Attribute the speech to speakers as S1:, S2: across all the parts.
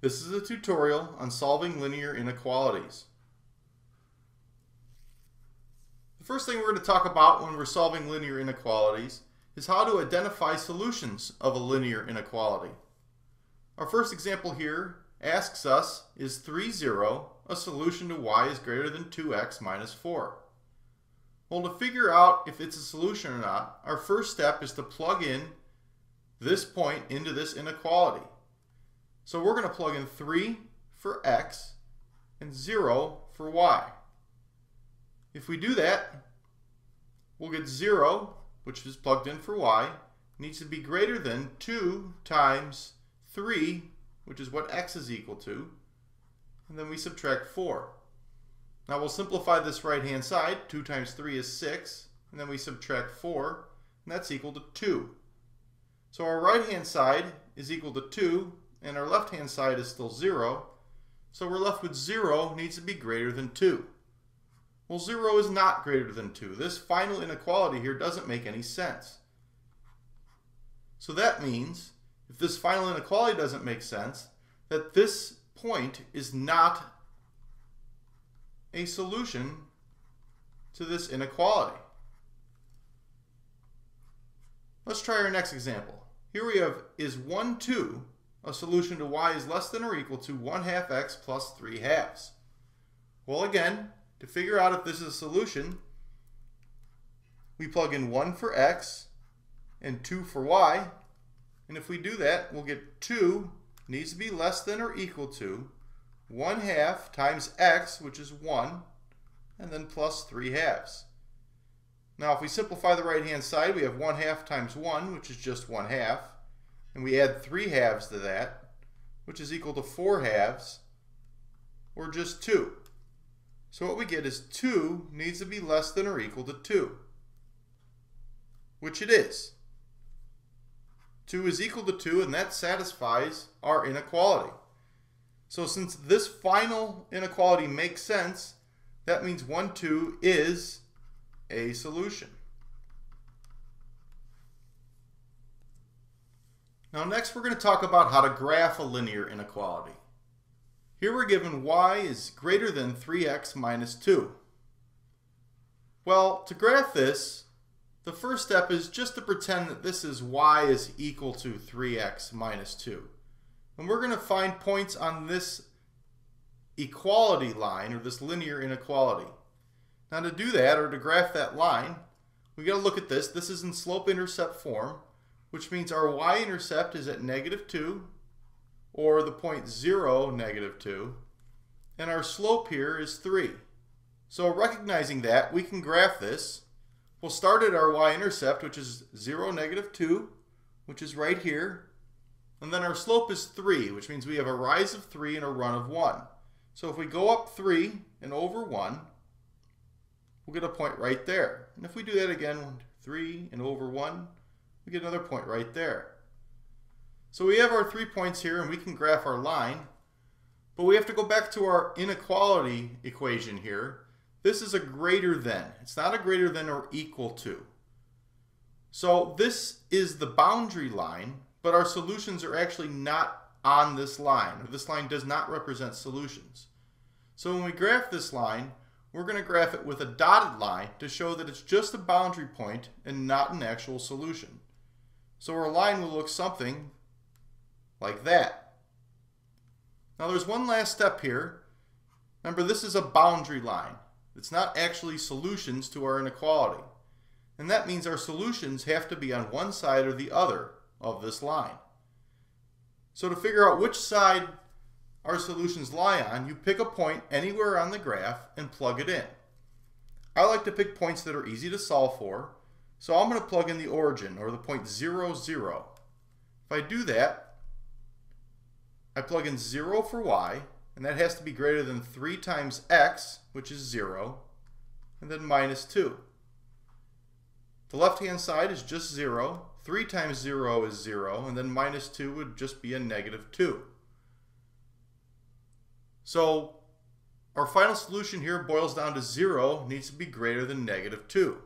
S1: This is a tutorial on solving linear inequalities. The first thing we're going to talk about when we're solving linear inequalities is how to identify solutions of a linear inequality. Our first example here asks us, is 3, 0 a solution to y is greater than 2x minus 4? Well, to figure out if it's a solution or not, our first step is to plug in this point into this inequality. So we're going to plug in 3 for x and 0 for y. If we do that, we'll get 0, which is plugged in for y, needs to be greater than 2 times 3, which is what x is equal to, and then we subtract 4. Now we'll simplify this right-hand side. 2 times 3 is 6, and then we subtract 4, and that's equal to 2. So our right-hand side is equal to 2, and our left-hand side is still 0. So we're left with 0 needs to be greater than 2. Well, 0 is not greater than 2. This final inequality here doesn't make any sense. So that means, if this final inequality doesn't make sense, that this point is not a solution to this inequality. Let's try our next example. Here we have is 1, 2 a solution to y is less than or equal to 1 half x plus 3 halves? Well, again, to figure out if this is a solution, we plug in 1 for x and 2 for y. And if we do that, we'll get 2 needs to be less than or equal to 1 half times x, which is 1, and then plus 3 halves. Now, if we simplify the right-hand side, we have 1 half times 1, which is just 1 half and we add 3 halves to that, which is equal to 4 halves, or just 2. So what we get is 2 needs to be less than or equal to 2, which it is. 2 is equal to 2, and that satisfies our inequality. So since this final inequality makes sense, that means 1, 2 is a solution. Now next we're going to talk about how to graph a linear inequality. Here we're given y is greater than 3x minus 2. Well, to graph this, the first step is just to pretend that this is y is equal to 3x minus 2. And we're going to find points on this equality line, or this linear inequality. Now to do that, or to graph that line, we got to look at this. This is in slope-intercept form which means our y-intercept is at negative 2, or the point 0, negative 2, and our slope here is 3. So recognizing that, we can graph this. We'll start at our y-intercept, which is 0, negative 2, which is right here. And then our slope is 3, which means we have a rise of 3 and a run of 1. So if we go up 3 and over 1, we'll get a point right there. And if we do that again, 3 and over 1, we get another point right there. So we have our three points here and we can graph our line, but we have to go back to our inequality equation here. This is a greater than. It's not a greater than or equal to. So this is the boundary line, but our solutions are actually not on this line, this line does not represent solutions. So when we graph this line, we're going to graph it with a dotted line to show that it's just a boundary point and not an actual solution. So our line will look something like that. Now there's one last step here. Remember, this is a boundary line. It's not actually solutions to our inequality. And that means our solutions have to be on one side or the other of this line. So to figure out which side our solutions lie on, you pick a point anywhere on the graph and plug it in. I like to pick points that are easy to solve for so I'm going to plug in the origin, or the point 0, 0. If I do that, I plug in 0 for y, and that has to be greater than 3 times x, which is 0, and then minus 2. The left-hand side is just 0. 3 times 0 is 0, and then minus 2 would just be a negative 2. So our final solution here boils down to 0 needs to be greater than negative 2.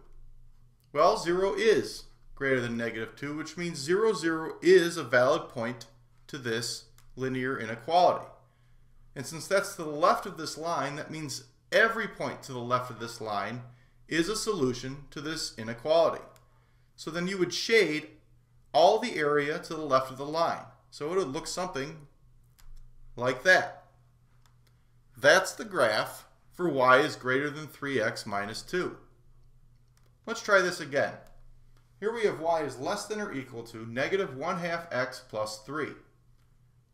S1: Well, 0 is greater than negative 2, which means 0, 0 is a valid point to this linear inequality. And since that's to the left of this line, that means every point to the left of this line is a solution to this inequality. So then you would shade all the area to the left of the line. So it would look something like that. That's the graph for y is greater than 3x minus 2. Let's try this again. Here we have y is less than or equal to negative 1 half x plus 3.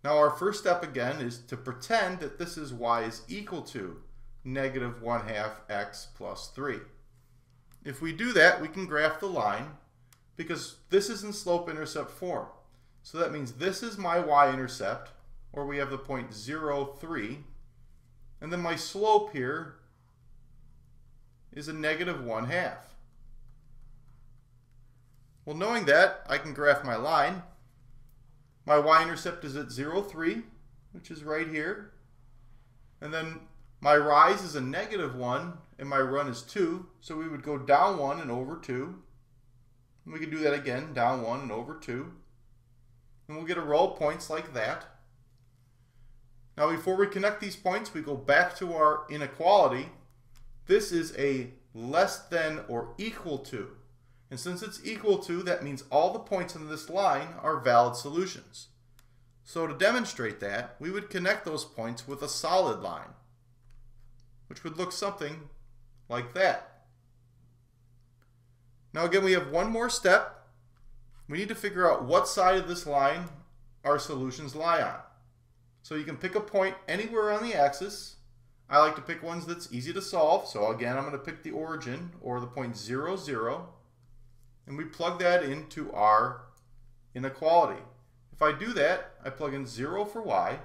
S1: Now our first step again is to pretend that this is y is equal to negative 1 half x plus 3. If we do that, we can graph the line because this is in slope-intercept form. So that means this is my y-intercept, or we have the point 0, 3, and then my slope here is a negative 1 half. Well, knowing that, I can graph my line. My y-intercept is at 0, 3, which is right here. And then my rise is a negative 1, and my run is 2. So we would go down 1 and over 2. And we can do that again, down 1 and over 2. And we'll get a row of points like that. Now before we connect these points, we go back to our inequality. This is a less than or equal to. And since it's equal to, that means all the points in this line are valid solutions. So to demonstrate that, we would connect those points with a solid line, which would look something like that. Now again, we have one more step. We need to figure out what side of this line our solutions lie on. So you can pick a point anywhere on the axis. I like to pick ones that's easy to solve. So again, I'm going to pick the origin or the point 0, 0. And we plug that into our inequality. If I do that, I plug in 0 for y,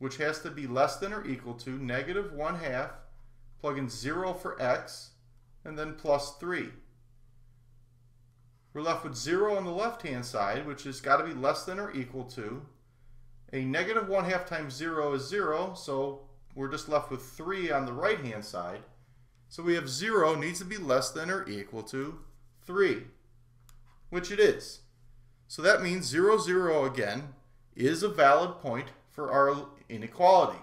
S1: which has to be less than or equal to negative 1 half, plug in 0 for x, and then plus 3. We're left with 0 on the left-hand side, which has got to be less than or equal to. A negative 1 half times 0 is 0, so we're just left with 3 on the right-hand side. So we have 0 needs to be less than or equal to 3, which it is. So that means 0, 0 again is a valid point for our inequality,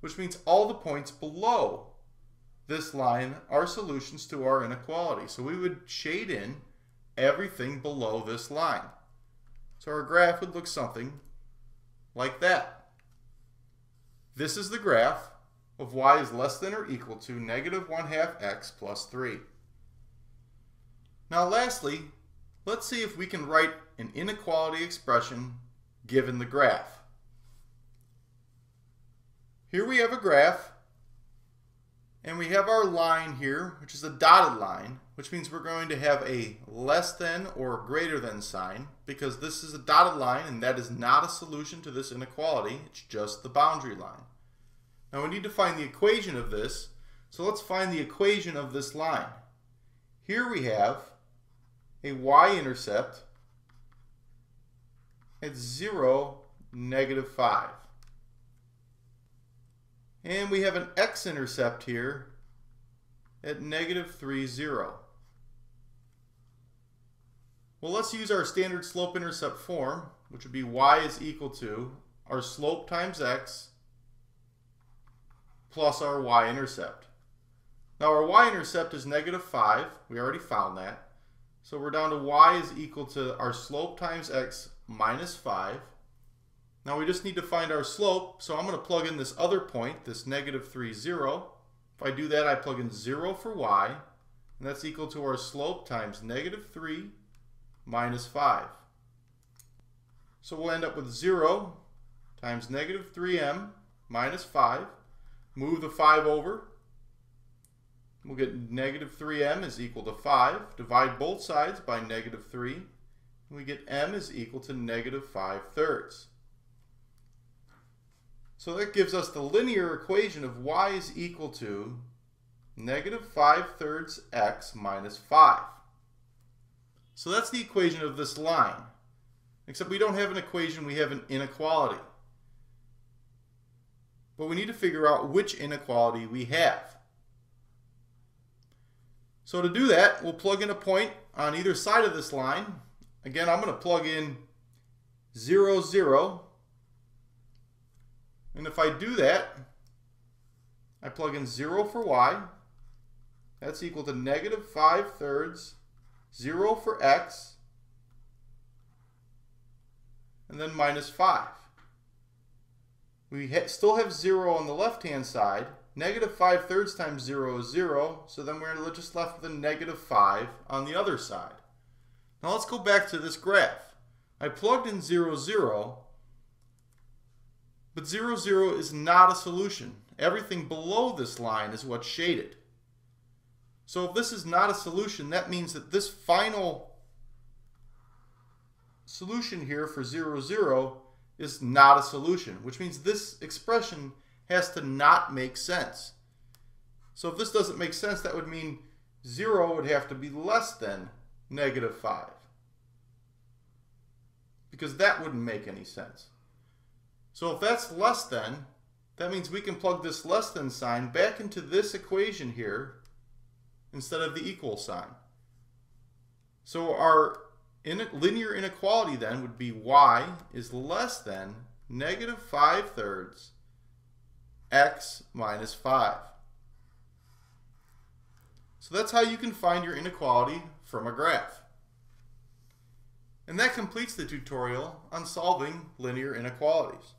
S1: which means all the points below this line are solutions to our inequality. So we would shade in everything below this line. So our graph would look something like that. This is the graph of y is less than or equal to negative 1 half x plus 3. Now lastly, let's see if we can write an inequality expression given the graph. Here we have a graph and we have our line here, which is a dotted line, which means we're going to have a less than or greater than sign because this is a dotted line and that is not a solution to this inequality. It's just the boundary line. Now we need to find the equation of this. So let's find the equation of this line. Here we have a y-intercept at 0, negative 5. And we have an x-intercept here at negative 3, 0. Well, let's use our standard slope-intercept form, which would be y is equal to our slope times x plus our y-intercept. Now our y-intercept is negative 5. We already found that. So we're down to y is equal to our slope times x minus 5 now we just need to find our slope, so I'm going to plug in this other point, this negative 3, 0. If I do that, I plug in 0 for y, and that's equal to our slope times negative 3 minus 5. So we'll end up with 0 times negative 3m minus 5. Move the 5 over. We'll get negative 3m is equal to 5. Divide both sides by negative 3. And we get m is equal to negative 5 thirds. So that gives us the linear equation of y is equal to negative 5 thirds x minus 5. So that's the equation of this line. Except we don't have an equation, we have an inequality. But we need to figure out which inequality we have. So to do that, we'll plug in a point on either side of this line. Again, I'm going to plug in 0, 0. And if I do that, I plug in 0 for y. That's equal to negative 5 thirds, 0 for x, and then minus 5. We ha still have 0 on the left-hand side. Negative 5 thirds times 0 is 0, so then we're just left with a negative 5 on the other side. Now let's go back to this graph. I plugged in 0, 0, but 0, 0 is not a solution. Everything below this line is what's shaded. So if this is not a solution, that means that this final solution here for 0, 0 is not a solution, which means this expression has to not make sense. So if this doesn't make sense, that would mean 0 would have to be less than negative 5. Because that wouldn't make any sense. So if that's less than, that means we can plug this less than sign back into this equation here instead of the equal sign. So our in linear inequality then would be y is less than negative 5 thirds x minus 5. So that's how you can find your inequality from a graph. And that completes the tutorial on solving linear inequalities.